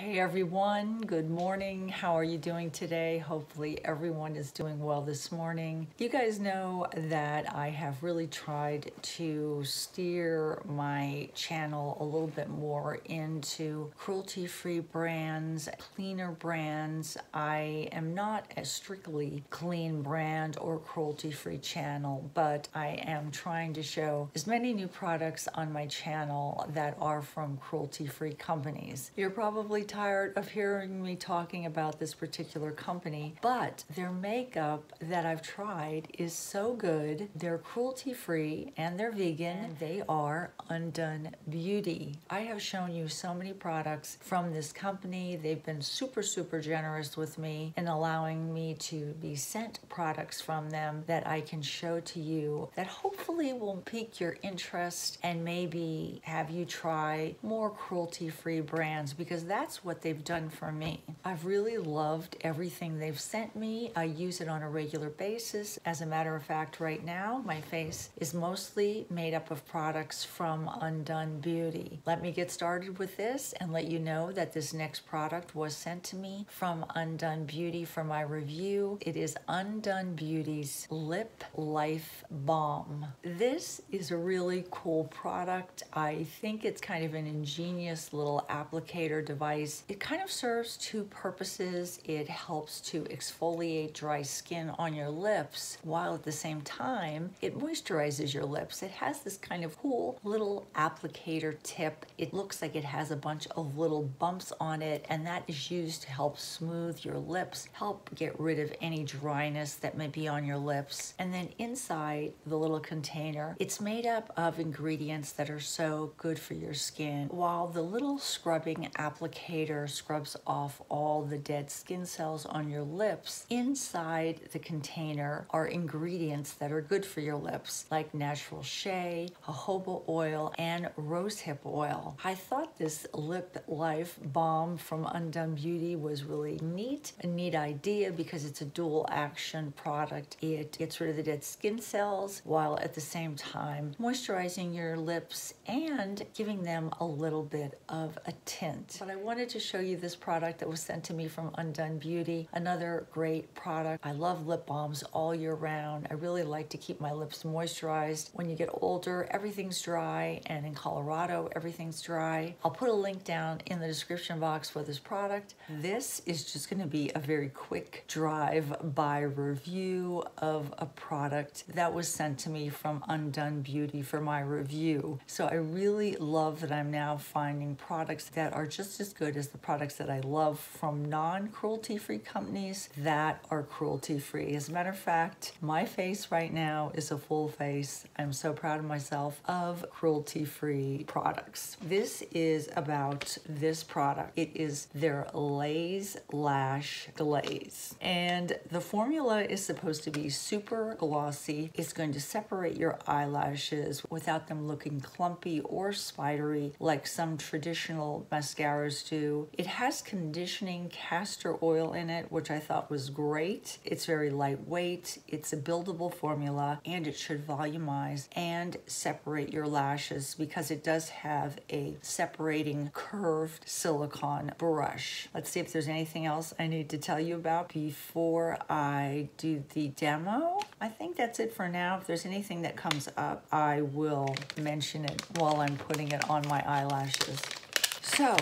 Hey everyone, good morning. How are you doing today? Hopefully, everyone is doing well this morning. You guys know that I have really tried to steer my channel a little bit more into cruelty free brands, cleaner brands. I am not a strictly clean brand or cruelty free channel, but I am trying to show as many new products on my channel that are from cruelty free companies. You're probably tired of hearing me talking about this particular company, but their makeup that I've tried is so good. They're cruelty free and they're vegan. They are Undone Beauty. I have shown you so many products from this company. They've been super, super generous with me in allowing me to be sent products from them that I can show to you that hopefully will pique your interest and maybe have you try more cruelty free brands because that's what they've done for me. I've really loved everything they've sent me. I use it on a regular basis. As a matter of fact, right now, my face is mostly made up of products from Undone Beauty. Let me get started with this and let you know that this next product was sent to me from Undone Beauty for my review. It is Undone Beauty's Lip Life Balm. This is a really cool product. I think it's kind of an ingenious little applicator device it kind of serves two purposes. It helps to exfoliate dry skin on your lips while at the same time it moisturizes your lips. It has this kind of cool little applicator tip. It looks like it has a bunch of little bumps on it and that is used to help smooth your lips, help get rid of any dryness that may be on your lips. And then inside the little container, it's made up of ingredients that are so good for your skin. While the little scrubbing applicator scrubs off all the dead skin cells on your lips. Inside the container are ingredients that are good for your lips, like natural shea, jojoba oil, and rosehip oil. I thought this Lip Life Balm from Undone Beauty was really neat, a neat idea because it's a dual action product. It gets rid of the dead skin cells while at the same time moisturizing your lips and giving them a little bit of a tint. But I wanted to show you this product that was sent to me from Undone Beauty. Another great product. I love lip balms all year round. I really like to keep my lips moisturized. When you get older, everything's dry, and in Colorado, everything's dry. I'll put a link down in the description box for this product. This is just gonna be a very quick drive-by review of a product that was sent to me from Undone Beauty for my review. So I really love that I'm now finding products that are just as good as the products that I love from non-cruelty free companies that are cruelty free. As a matter of fact, my face right now is a full face. I'm so proud of myself of cruelty free products. This is about this product. It is their Laze Lash Glaze. And the formula is supposed to be super glossy. It's going to separate your eyelashes without them looking clumpy or spidery like some traditional mascaras do it has conditioning castor oil in it, which I thought was great. It's very lightweight, it's a buildable formula, and it should volumize and separate your lashes because it does have a separating curved silicone brush. Let's see if there's anything else I need to tell you about before I do the demo. I think that's it for now. If there's anything that comes up, I will mention it while I'm putting it on my eyelashes. So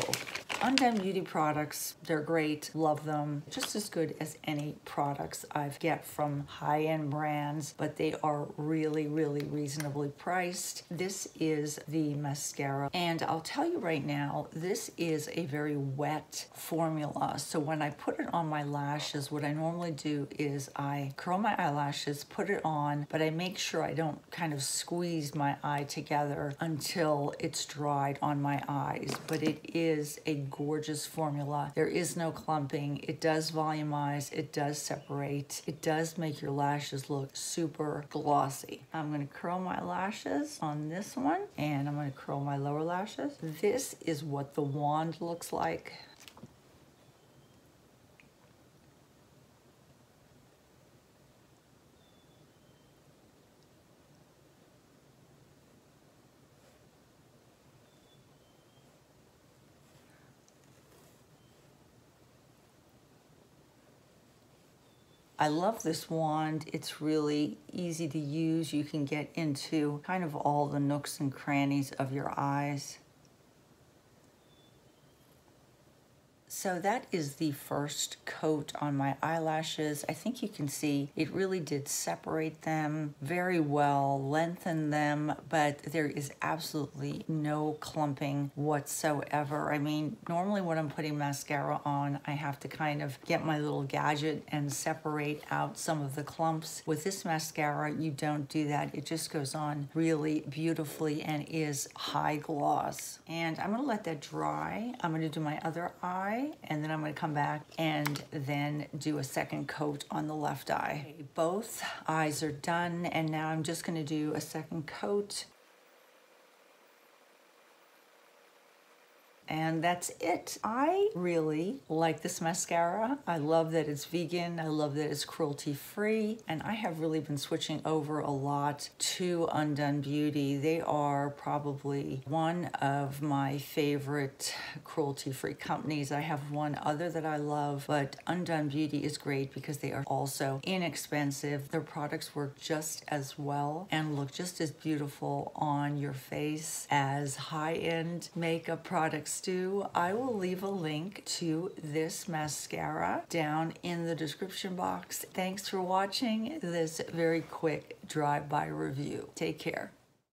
Undone Beauty products, they're great, love them, just as good as any products I've get from high-end brands, but they are really, really reasonably priced. This is the mascara, and I'll tell you right now, this is a very wet formula, so when I put it on my lashes, what I normally do is I curl my eyelashes, put it on, but I make sure I don't kind of squeeze my eye together until it's dried on my eyes, but it is a gorgeous formula. There is no clumping. It does volumize. It does separate. It does make your lashes look super glossy. I'm going to curl my lashes on this one and I'm going to curl my lower lashes. This is what the wand looks like. I love this wand. It's really easy to use. You can get into kind of all the nooks and crannies of your eyes. So that is the first coat on my eyelashes. I think you can see it really did separate them very well, lengthen them, but there is absolutely no clumping whatsoever. I mean, normally when I'm putting mascara on, I have to kind of get my little gadget and separate out some of the clumps. With this mascara, you don't do that. It just goes on really beautifully and is high gloss. And I'm gonna let that dry. I'm gonna do my other eye and then I'm gonna come back and then do a second coat on the left eye. Both eyes are done and now I'm just gonna do a second coat and that's it. I really like this mascara. I love that it's vegan. I love that it's cruelty free. And I have really been switching over a lot to Undone Beauty. They are probably one of my favorite cruelty free companies. I have one other that I love, but Undone Beauty is great because they are also inexpensive. Their products work just as well and look just as beautiful on your face as high end makeup products do, I will leave a link to this mascara down in the description box. Thanks for watching this very quick drive-by review. Take care.